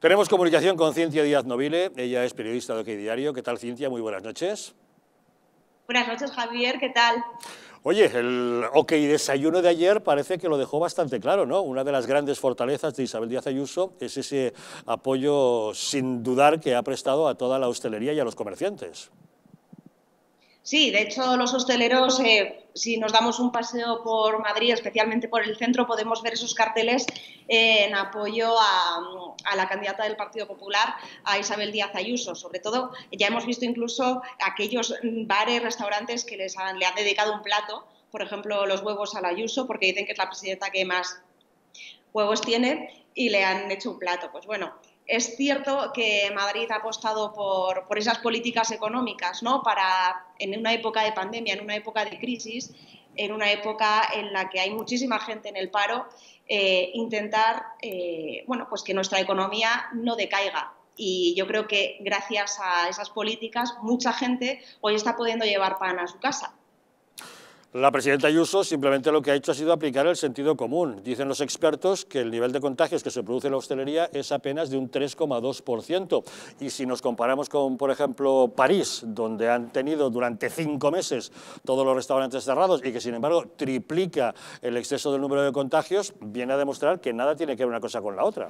Tenemos comunicación con Cintia Díaz Novile, ella es periodista de OK Diario. ¿Qué tal, Cintia? Muy buenas noches. Buenas noches, Javier, ¿qué tal? Oye, el OK desayuno de ayer parece que lo dejó bastante claro, ¿no? Una de las grandes fortalezas de Isabel Díaz Ayuso es ese apoyo sin dudar que ha prestado a toda la hostelería y a los comerciantes. Sí, de hecho los hosteleros, eh, si nos damos un paseo por Madrid, especialmente por el centro, podemos ver esos carteles en apoyo a, la candidata del Partido Popular, a Isabel Díaz Ayuso. Sobre todo, ya hemos visto incluso aquellos bares, restaurantes que les le han dedicado un plato, por ejemplo, los huevos a la Ayuso, porque dicen que es la presidenta que más huevos tiene y le han hecho un plato. Pues bueno, es cierto que Madrid ha apostado por, esas políticas económicas, ¿no? Para, en una época de pandemia, en una época de crisis, en una época en la que hay muchísima gente en el paro, eh, intentar, eh, bueno, pues que nuestra economía no decaiga. Y yo creo que gracias a esas políticas, mucha gente hoy está pudiendo llevar pan a su casa. La presidenta Ayuso simplemente lo que ha hecho ha sido aplicar el sentido común. Dicen los expertos que el nivel de contagios que se produce en la hostelería es apenas de un 3,2%. Y si nos comparamos con, por ejemplo, París, donde han tenido durante cinco meses todos los restaurantes cerrados y que, sin embargo, triplica el exceso del número de contagios, viene a demostrar que nada tiene que ver una cosa con la otra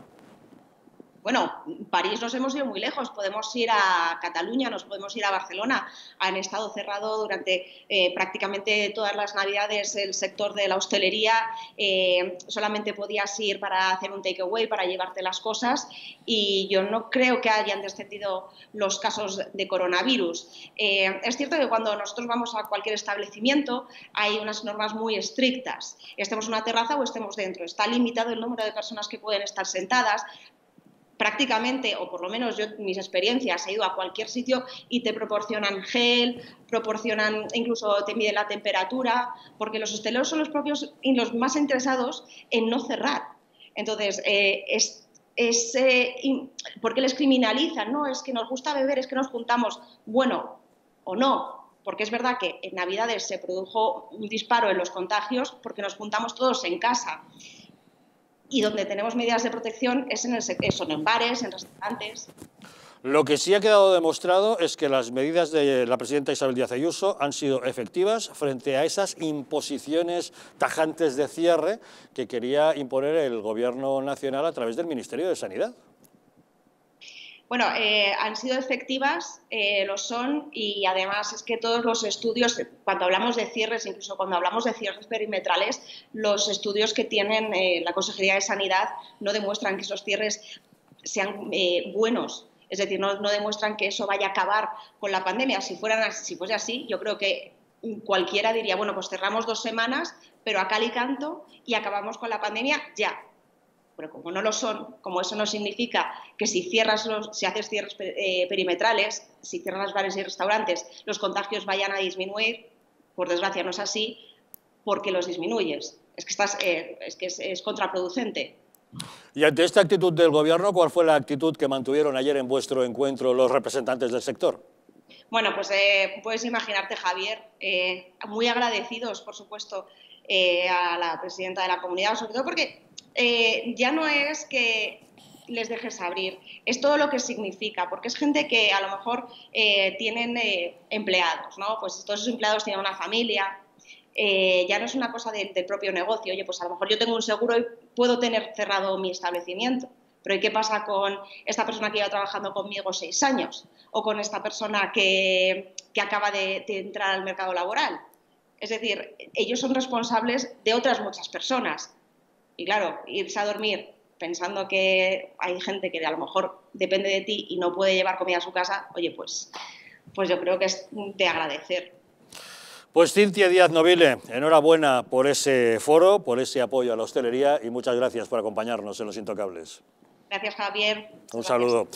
bueno, París nos hemos ido muy lejos, podemos ir a Cataluña, nos podemos ir a Barcelona, han estado cerrado durante eh, prácticamente todas las navidades el sector de la hostelería, eh, solamente podías ir para hacer un takeaway, para llevarte las cosas. Y yo no creo que hayan descendido los casos de coronavirus. Eh, es cierto que cuando nosotros vamos a cualquier establecimiento hay unas normas muy estrictas, estemos en una terraza o estemos dentro, está limitado el número de personas que pueden estar sentadas, prácticamente, o por lo menos yo, mis experiencias, he ido a cualquier sitio y te proporcionan gel, proporcionan, incluso te miden la temperatura, porque los hosteleros son los propios y los más interesados en no cerrar. Entonces, eh, es, es eh, ¿por qué les criminalizan? No, es que nos gusta beber, es que nos juntamos. Bueno, o no, porque es verdad que en Navidades se produjo un disparo en los contagios porque nos juntamos todos en casa y donde tenemos medidas de protección es en el, son en bares, en restaurantes. Lo que sí ha quedado demostrado es que las medidas de la presidenta Isabel Díaz Ayuso han sido efectivas frente a esas imposiciones tajantes de cierre que quería imponer el Gobierno nacional a través del Ministerio de Sanidad. Bueno, eh, han sido efectivas, eh, lo son, y además es que todos los estudios, cuando hablamos de cierres, incluso cuando hablamos de cierres perimetrales, los estudios que tienen eh, la Consejería de Sanidad no demuestran que esos cierres sean buenos. Es decir, no, demuestran que eso vaya a acabar con la pandemia. Si, fueran, si fuese así, yo creo que cualquiera diría, bueno, pues cerramos dos semanas, pero a cal y canto y acabamos con la pandemia ya pero como no lo son, como eso no significa que si cierras los, si haces cierres eh, perimetrales, si cierras bares y restaurantes, los contagios vayan a disminuir, por desgracia no es así, porque los disminuyes. Es que, estás, eh, es, que es, contraproducente. Y ante esta actitud del Gobierno, ¿cuál fue la actitud que mantuvieron ayer en vuestro encuentro los representantes del sector? Bueno, pues eh, puedes imaginarte, Javier, muy agradecidos, por supuesto, a la presidenta de la comunidad, sobre todo porque eh, ya no es que les dejes abrir, es todo lo que significa, porque es gente que a lo mejor eh, tienen eh, empleados, ¿no? Pues todos esos empleados tienen una familia, ya no es una cosa del propio negocio, oye, pues a lo mejor yo tengo un seguro y puedo tener cerrado mi establecimiento, pero ¿y qué pasa con esta persona que lleva trabajando conmigo seis años? O con esta persona que, acaba de entrar al mercado laboral. Es decir, ellos son responsables de otras muchas personas y claro, irse a dormir pensando que hay gente que a lo mejor depende de ti y no puede llevar comida a su casa, oye, pues, pues yo creo que es de agradecer. Pues Cintia Díaz Novile, enhorabuena por ese foro, por ese apoyo a la hostelería y muchas gracias por acompañarnos en Los Intocables. Gracias, Javier. Un saludo.